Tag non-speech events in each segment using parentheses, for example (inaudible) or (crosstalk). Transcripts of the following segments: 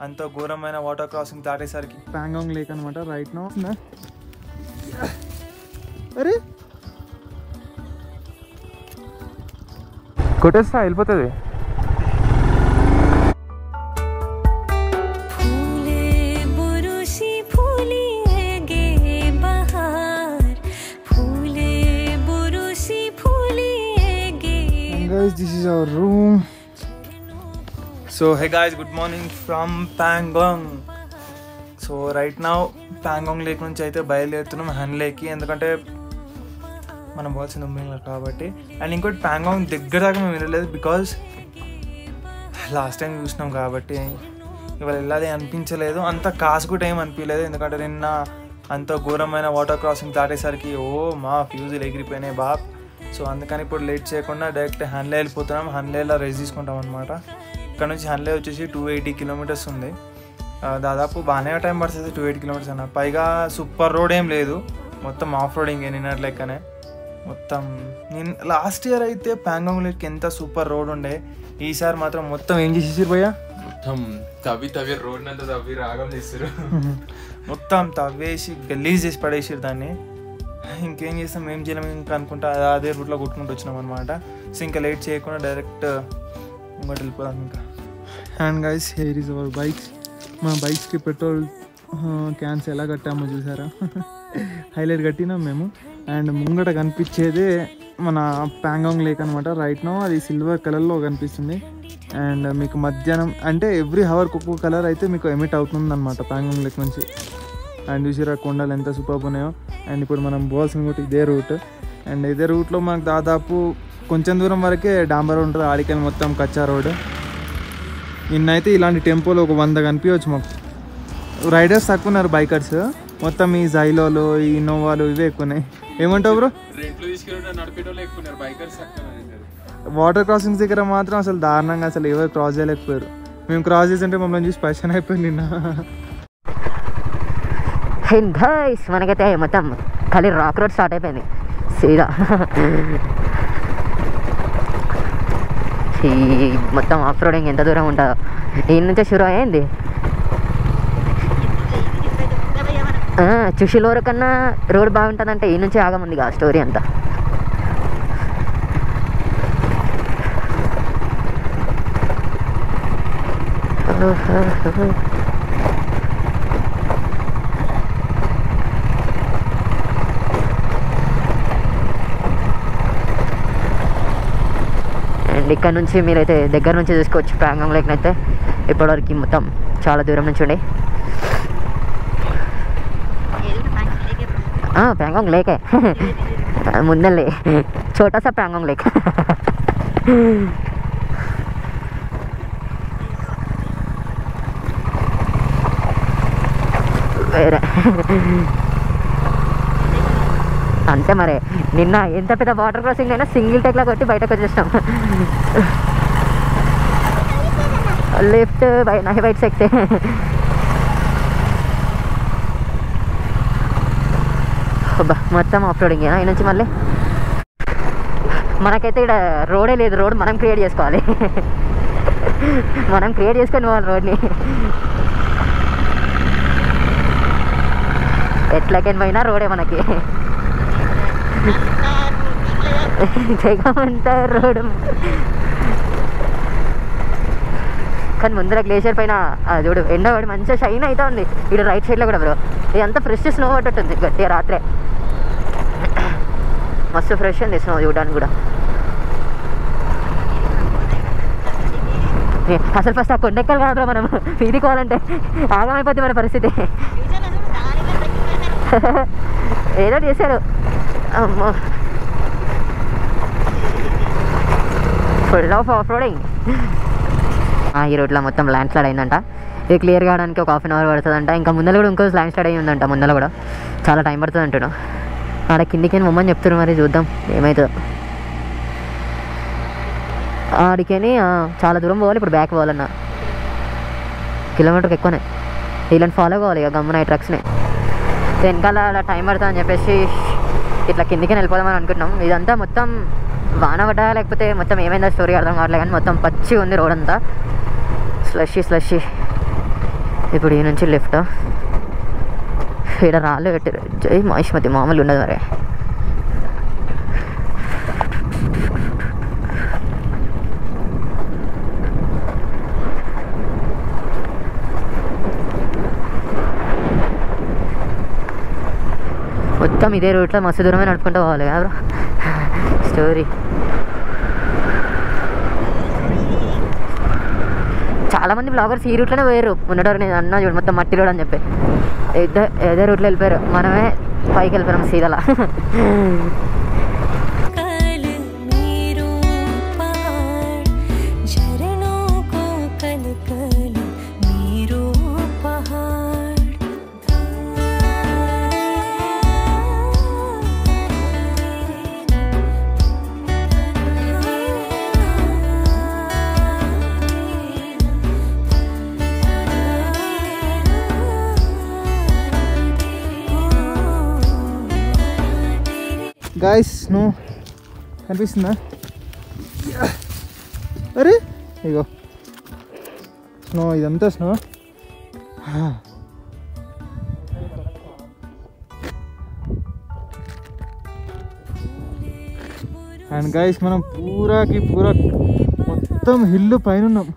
అంత ఘోరమైన water crossing దాటేసరికి ప్యాంగాంగ్ లేక్ అనమాట రైట్ నో అరే కొట్టేస్తా వెళ్ళిపోతుంది Guys, this is our room. So hey guys good morning from Pangong so right నా ప్యాంగాంగ్ లేక్ నుంచి అయితే బయలుదేరుతున్నాం హన్ లేక్కి ఎందుకంటే మనం పోవాల్సింది ఉమ్మింగ్లో కాబట్టి. అండ్ ఇంకోటి ప్యాంగాంగ్ దగ్గర దాకా మేము వెళ్ళలేదు బికాజ్ లాస్ట్ టైం చూసినాం కాబట్టి ఇవాళ వెళ్ళాలి అనిపించలేదు. అంత కాసుకు కూడా ఏం అనిపించలేదు. ఎందుకంటే నిన్న అంత ఘోరమైన వాటర్ క్రాసింగ్ దాటేసరికి ఓ మా ఫ్యూజులు ఎగిరిపోయినాయి బాప్. సో అందుకని ఇప్పుడు లేట్ చేయకుండా డైరెక్ట్ హన్లే వెళ్ళిపోతున్నాం. హన్లేలో రెస్ట్ తీసుకుంటాం అనమాట ఇక్కడ నుంచి హన్లే వచ్చేసి టూ ఎయిటీ కిలోమీటర్స్ ఉంది. దాదాపు బాగానే టైం పడుతుంది టూ ఎయిటీ కిలోమీటర్స్ అన్న. పైగా సూపర్ రోడ్ ఏం లేదు. మొత్తం ఆఫ్ రోడింగ్ నిన్నటి లెక్కనే. మొత్తం నేను లాస్ట్ ఇయర్ అయితే ప్యాంగాంగ్ లేక్ ఎంత సూపర్ రోడ్ ఉండే ఈసారి మాత్రం మొత్తం ఏం చేసేసారు భయ్యా? మొత్తం తవ్వి తవ్వి రోడ్ అంతా తవ్వి రాగం చేస్తారు (laughs) మొత్తం తవ్వేసి గలీజ్ చేసి పడేసారు దాన్ని. ఇంకేం చేస్తాం ఏం చేయలేము ఇంకా అనుకుంటా అదే- అదే రూట్లో కొట్టుకుంటూ వచ్చినాం అనమాట సో ఇంకా లేట్ చేయకుండా డైరెక్ట్ ఇంకోటి వెళ్ళిపోదాం ఇంకా. And guys here is our bikes మా బైక్స్కి పెట్రోల్ క్యాన్స్ ఎలా కట్టామో చూసారా? (laughs) హైలైట్ కట్టినాం మేము. అండ్ ముంగట కనిపించేదే మన ప్యాంగాంగ్ లేక్ అనమాట రైట్ నో అది సిల్వర్ కలర్లో కనిపిస్తుంది. అండ్ మీకు మధ్యాహ్నం అంటే ఎవ్రీ హవర్కి ఒక్కొక్క కలర్ అయితే మీకు ఎమిట్ అవుతుంది అనమాట ప్యాంగాంగ్ లేక్ నుంచి. అండ్ చూసిరా కొండలు ఎంత సూపర్ ఉన్నాయో. అండ్ ఇప్పుడు మనం పోవాల్సిన కూడా ఇదే రూట్ అండ్ ఇదే రూట్లో మనకు దాదాపు కొంచెం దూరం వరకే డాంబర్ ఉంటుంది. ఆడికెళ్ళి మొత్తం కచ్చా రోడ్. నిన్నైతే ఇలాంటి టెంపోలు ఒక వంద కనిపించవచ్చు మాకు. రైడర్స్ తక్కువ ఉన్నారు బైకర్స్. మొత్తం ఈ జైలోలు ఈ ఇన్నోవాలు ఇవే ఎక్కువ ఉన్నాయి ఏమంటావు బ్రో? వాటర్ క్రాసింగ్స్ దగ్గర మాత్రం అసలు దారుణంగా అసలు ఎవరు క్రాస్ చేయలేకపోయారు. మేము క్రాస్ చేస్తుంటే మమ్మల్ని చూసి పైసన్ అయిపోయింది నిన్న. మనకైతే మొత్తం ఖాళీ రాక్ రోడ్ స్టార్ట్ అయిపోయింది. సీదా. ఈ మొత్తం ఆఫ్ రోడింగ్ ఎంత దూరం ఉంటుందో ఈ నుంచే షురు అయ్యింది? చుషిలోరు కన్నా రోడ్ బాగుంటుందంటే ఈ నుంచే ఆగముంది ఆ స్టోరీ అంతా. ఓహో. ఇక్కడ నుంచి మీరైతే దగ్గర నుంచి చూసుకోవచ్చు ప్యాంగం లేక్ అయితే. ఇప్పటివరకు మొత్తం చాలా దూరం నుంచి ఉండే. ప్యాంగాంగ్ లేకే. (laughs) ముందల్లే చోటాసా ప్యాంగాంగ్ లేక్. (laughs) వేరే. అంతే మరి. నిన్న ఎంత పెద్ద వాటర్ క్రాసింగ్ అయినా సింగిల్ టెక్లా కొట్టి బయటకు వచ్చేస్తాం లెఫ్ట్ బై నా బయట సెక్తే అబ్బా మొత్తం ఆఫ్ రోడింగ్ ఆయన నుంచి మళ్ళీ మనకైతే ఇక్కడ రోడే లేదు. రోడ్ మనం క్రియేట్ చేసుకోవాలి. మనం క్రియేట్ చేసుకొని పోవాలి రోడ్ని. ఎట్లకైనా పోయినా రోడే మనకి. జగమంతా రోడ్ కానీ ముందర గ్లేషియర్ పైన చూడు ఎండ పడి మంచిగా షైన్ అవుతా ఉంది ఇటు రైట్ సైడ్లో కూడా బ్రో ఇదంతా ఫ్రెష్ స్నో పట్టట్టుంది గట్టిగా రాత్రే మస్తు ఫ్రెష్ ఉంది స్నో చూడడానికి కూడా అసలు ఫస్ట్ ఆ కొండెక్కలు కాదురా మనం వీధికోవాలంటే ఆగమైపోద్ది మన పరిస్థితి ఏదో చేశారు. అమ్మో ఫుల్ ఆఫ్ ఆఫ్ రోడింగ్ ఈ రోడ్లో మొత్తం ల్యాండ్ స్లైడ్ అయిందంట. ఇది క్లియర్ కావడానికి ఒక హాఫ్ అన్ అవర్ పడుతుందంట. ఇంకా ముందర కూడా ఇంకో ల్యాండ్ స్లైడ్ అయ్యి ఉందంట ముందర కూడా. చాలా టైం పడుతుంది అంటాడు ఆడ కిందికి మమ్మని చెప్తారు మరి చూద్దాం ఏమవుతుందో ఆడికని చాలా దూరం పోవాలి ఇప్పుడు బ్యాక్ పోవాలన్నా. కిలోమీటర్కి ఎక్కువనే. వీళ్ళని ఫాలో కావాలి ఇక గమ్మున ఈ ట్రక్స్ని వెనకాల అలా టైం పడుతుంది అని చెప్పేసి ఇట్లా కిందికి వెళ్ళిపోదామని అనుకుంటున్నాం. ఇదంతా మొత్తం వాన పడ్డా లేకపోతే మొత్తం ఏమైందో స్టోరీ అర్థం కావట్లేదు కానీ మొత్తం పచ్చి ఉంది రోడ్ అంతా. స్లషీ స్లషీ ఇప్పుడు ఈ నుంచి లెఫ్ట్ ఇక్కడ రాళ్ళు పెట్టారు జై మహిష్మతి మామూలు ఉండదు మరి. మొత్తం ఇదే రూట్లో మస్తు దూరమే నడుపుకుంటూ పోవాలి కదా స్టోరీ చాలామంది బ్లాగర్స్ ఈ రూట్లోనే పోయారు. ఉన్నటారు నేను అన్నా చూడు మొత్తం మట్టి రోడ్ అని చెప్పి. ఇద్దరు ఏదే రూట్లో వెళ్ళిపోయారు. మనమే పైకి వెళ్ళిపోయాం సీదలా. గాయస్ స్నో కనిపిస్తుందా? అరే! ఇగో. స్నో ఇదంతా స్నో అండ్ గాయస్ మనం పూరాకి పూరా మొత్తం హిల్ పైన ఉన్నాం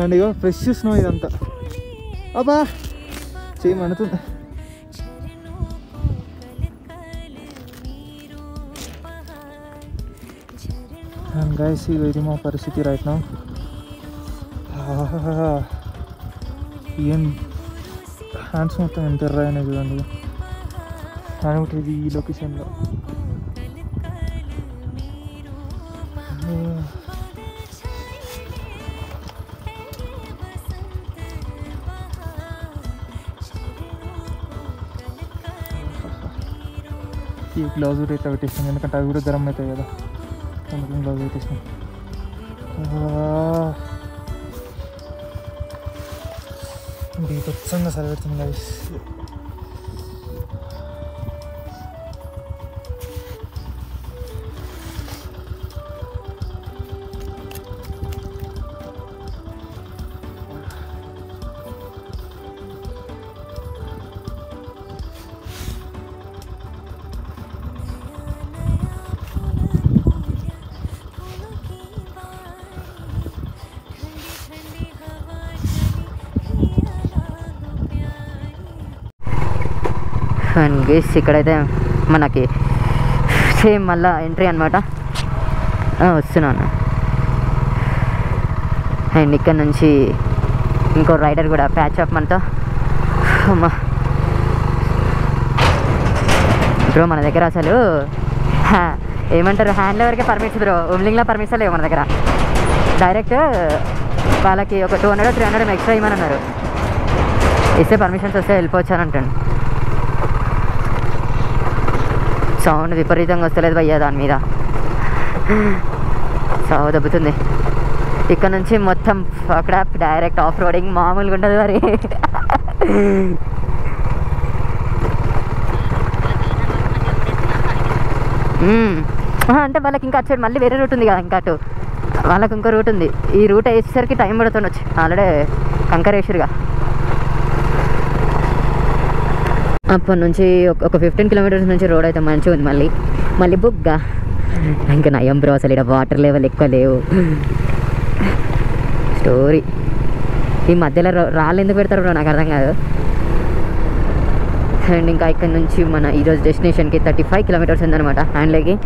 అండ్ ఇగో ఫ్రెష్ స్నో ఇదంతా. అబ్బా! చేయమనుతుంది అండ్ గైస్ ఇగో ఇది మా పరిస్థితి రైట్ నా ఏం హ్యాండ్స్ మొత్తం ఎంత ఎర్రగానే చూడండి కానీ ఒకటి ఇది ఈ లొకేషన్లో ఈ గ్లౌజ్ కూడా ఇట్లా పెట్టేసాం ఎందుకంటే అవి కూడా గరం అవుతాయి కదా అందుకని గ్లౌజ్ పెట్టేసాం బీభత్సంగా సరిపెడుతుంది గైస్ అండ్ గేస్ ఇక్కడైతే మనకి సేమ్ మళ్ళా ఎంట్రీ అనమాట వస్తున్నాను అండ్ ఇక్కడ నుంచి ఇంకో రైడర్ కూడా ప్యాచ్ అప్ మనతో. అమ్మా. బ్రో మన దగ్గర అసలు ఏమంటారు హ్యాండ్ వరకే పర్మిషన్ బ్రో ఉమ్లింగ్లో పర్మిషన్ లేవు మన దగ్గర. డైరెక్ట్ వాళ్ళకి ఒక two hundred three hundred extra ఇవ్వమని అన్నారు. ఇస్తే పర్మిషన్స్ వస్తే వెళ్ళిపోవచ్చు అని అంటాను సౌండ్ విపరీతంగా వస్తలేదు భయ్యా దాని మీద. సౌ దెబ్బతుంది. ఇక్కడ నుంచి మొత్తం అక్కడ డైరెక్ట్ ఆఫ్ రోడింగ్ మామూలుగా ఉంటుంది మరి. అంటే వాళ్ళకి ఇంకా అటు మళ్ళీ వేరే రూట్ ఉంది కదా ఇంకా అటు. వాళ్ళకి ఇంకో రూట్ ఉంది. ఈ రూట్ వేసేసరికి టైం పడుతుండొచ్చు. ఆల్రెడీ కంకర్ వేసిరుగా అప్పటి నుంచి ఒక- ఫిఫ్టీన్ కిలోమీటర్స్ నుంచి రోడ్ అయితే మంచిగా ఉంది మళ్ళీ. మళ్ళీ బుగ్గా. ఇంకా నయం బ్రో అసలు ఇక్కడ వాటర్ లెవెల్ ఎక్కువ లేవు. స్టోరీ ఈ మధ్యలో రాళ్ళు ఎందుకు పెడతారు బ్రో నాకు అర్థం కాదు. అండ్ ఇంకా ఇక్కడ నుంచి మన ఈరోజు డెస్టినేషన్కి థర్టీ ఫైవ్ కిలోమీటర్స్ ఉందనమాట హ్యాండ్లేకి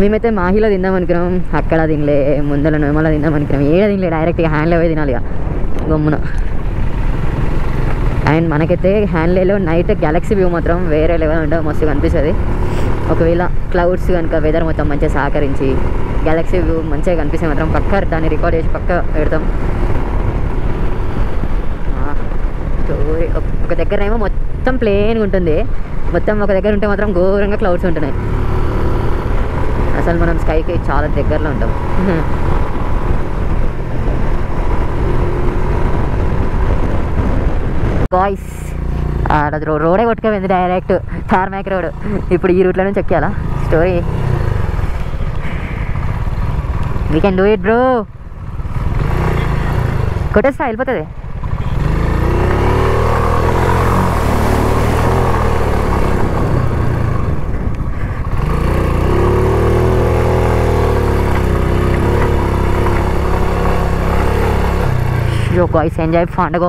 మేమైతే మాహిలో తిందాం అనుకున్నాం అక్కడ తినలే ముందల నోమలో తిందాం అనుకున్నాం. ఏడ తినలే డైరెక్ట్గా హ్యాండ్లో పోయి తినాలి ఇక గమ్మున. అండ్ మనకైతే హ్యాండ్లేలో నైట్ గెలాక్సీ వ్యూ మాత్రం వేరే లెవెల్ ఉంటుంది మస్తు కనిపిస్తుంది. ఒకవేళ క్లౌడ్స్ కనుక వెదర్ మొత్తం మంచిగా సహకరించి గెలాక్సీ వ్యూ మంచిగా కనిపిస్తే మాత్రం పక్క దాన్ని రికార్డ్ చేసి పక్క పెడతాం. ఒక- ఒక దగ్గర ఏమో మొత్తం ప్లేన్గా ఉంటుంది. మొత్తం ఒక దగ్గర ఉంటే మాత్రం ఘోరంగా క్లౌడ్స్ ఉంటున్నాయి. అసలు మనం స్కైకి చాలా దగ్గరలో ఉంటాం. బాయ్స్ అది రోడే కొట్టుకపోయింది డైరెక్ట్ థార్మాక్ రోడ్. ఇప్పుడు ఈ రూట్లో నుంచి ఎక్కాలా story we can do it bro కొట్టేస్తా వెళ్ళిపోతుంది గాయ్స్ ఎంజాయ్ ఫండగో